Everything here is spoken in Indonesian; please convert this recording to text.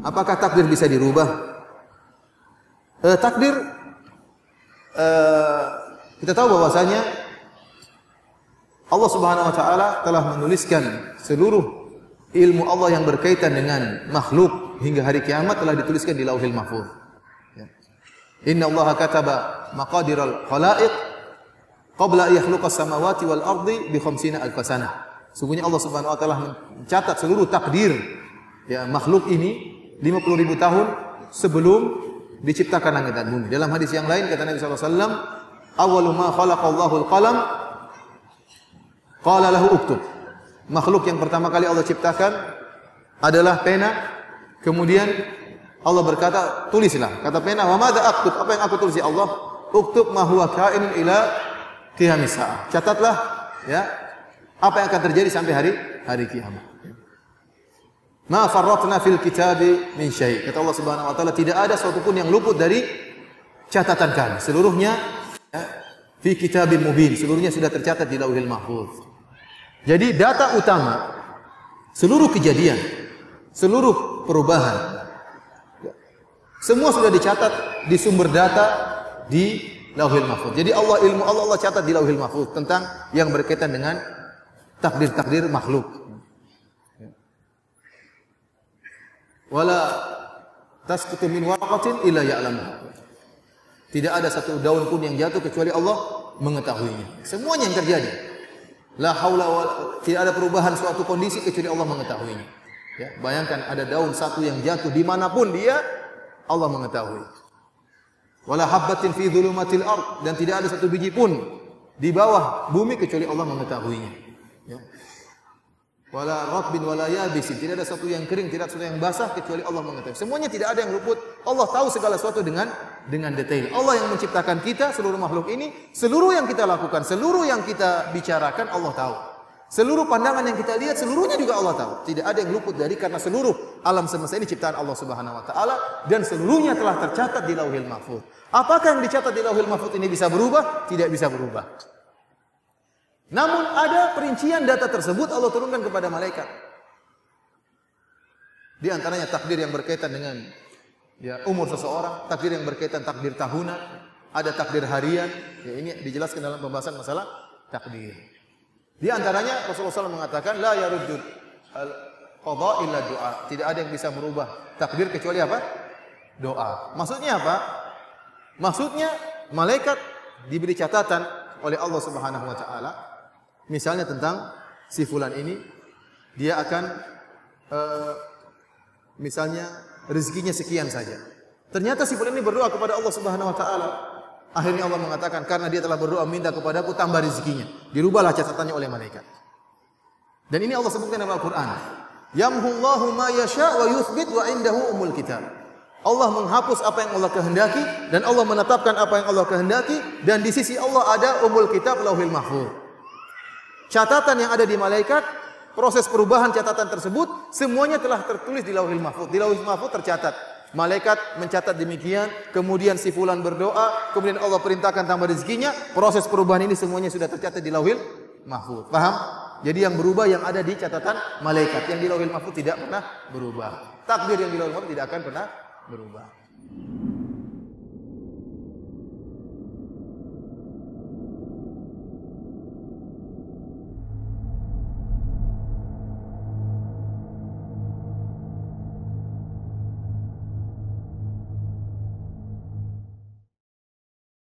Apakah takdir bisa dirubah? Eh, takdir eh, kita tahu bahwasanya Allah Subhanahu wa taala telah menuliskan seluruh ilmu Allah yang berkaitan dengan makhluk hingga hari kiamat telah dituliskan di Lauhil Mahfuz. Ya. Inna Allah kataba maqadiral khalaiq qabla yakhluqas samawati wal ardi bi khamsina alf sanah. Sungguhnya Allah Subhanahu wa taala mencatat seluruh takdir ya makhluk ini 50 ribu tahun sebelum diciptakan langit dan bumi. Dalam hadis yang lain kata Nabi wasallam, "Awwalu ma khalaqallahu al-qalam qala lahu uktub." Makhluk yang pertama kali Allah ciptakan adalah pena. Kemudian Allah berkata, tulislah. Kata pena, "Wa madza aktub?" Apa yang aku tulis ya Allah? Uktub ma huwa kainun ila Catatlah ya apa yang akan terjadi sampai hari hari kiamat. Ma farratna fil kitabi min syai. Kata Allah Subhanahu wa taala tidak ada sesuatu pun yang luput dari catatan kami. Seluruhnya ya, fi kitabim mubin. Seluruhnya sudah tercatat di Lauhil Mahfuz. Jadi data utama seluruh kejadian, seluruh perubahan semua sudah dicatat di sumber data di Lauhil Mahfuz. Jadi Allah ilmu Allah Allah catat di Lauhil Mahfuz tentang yang berkaitan dengan takdir-takdir makhluk. Wala tasqutu min waraqatin illa ya'lamu. Tidak ada satu daun pun yang jatuh kecuali Allah mengetahuinya. Semuanya yang terjadi. La haula wa tidak ada perubahan suatu kondisi kecuali Allah mengetahuinya. Ya, bayangkan ada daun satu yang jatuh di mana pun dia, Allah mengetahui. Wala habbatin fi dhulumatil ard dan tidak ada satu biji pun di bawah bumi kecuali Allah mengetahuinya. Ya. Wala ratbin wala yabisin. Tidak ada satu yang kering, tidak ada satu yang basah kecuali Allah mengetahui. Semuanya tidak ada yang luput. Allah tahu segala sesuatu dengan dengan detail. Allah yang menciptakan kita, seluruh makhluk ini, seluruh yang kita lakukan, seluruh yang kita bicarakan Allah tahu. Seluruh pandangan yang kita lihat seluruhnya juga Allah tahu. Tidak ada yang luput dari karena seluruh alam semesta ini ciptaan Allah Subhanahu wa taala dan seluruhnya telah tercatat di Lauhil Mahfuz. Apakah yang dicatat di Lauhil Mahfuz ini bisa berubah? Tidak bisa berubah. Namun ada perincian data tersebut Allah turunkan kepada malaikat. Di antaranya takdir yang berkaitan dengan ya umur seseorang, takdir yang berkaitan takdir tahunan, ada takdir harian. Ya ini dijelaskan dalam pembahasan masalah takdir. Di antaranya Rasulullah SAW mengatakan la yaruddul al qada illa doa. Tidak ada yang bisa merubah takdir kecuali apa? Doa. Maksudnya apa? Maksudnya malaikat diberi catatan oleh Allah Subhanahu wa taala misalnya tentang si fulan ini dia akan uh, misalnya rezekinya sekian saja. Ternyata si fulan ini berdoa kepada Allah Subhanahu wa taala. Akhirnya Allah mengatakan karena dia telah berdoa minta kepadaku tambah rezekinya. Dirubahlah catatannya oleh malaikat. Dan ini Allah sebutkan dalam Al-Qur'an. Yamhullahu ma yasha wa yuthbit wa indahu umul kitab. Allah menghapus apa yang Allah kehendaki dan Allah menetapkan apa yang Allah kehendaki dan di sisi Allah ada umul kitab lauhil mahfuz. Catatan yang ada di malaikat, proses perubahan catatan tersebut semuanya telah tertulis di lauhil mahfuz. Di lauhil mahfuz tercatat Malaikat mencatat demikian, kemudian si fulan berdoa, kemudian Allah perintahkan tambah rezekinya, proses perubahan ini semuanya sudah tercatat di lauhil mahfuz. Paham? Jadi yang berubah yang ada di catatan malaikat, yang di lauhil mahfuz tidak pernah berubah. Takdir yang di lauhil mahfuz tidak akan pernah berubah.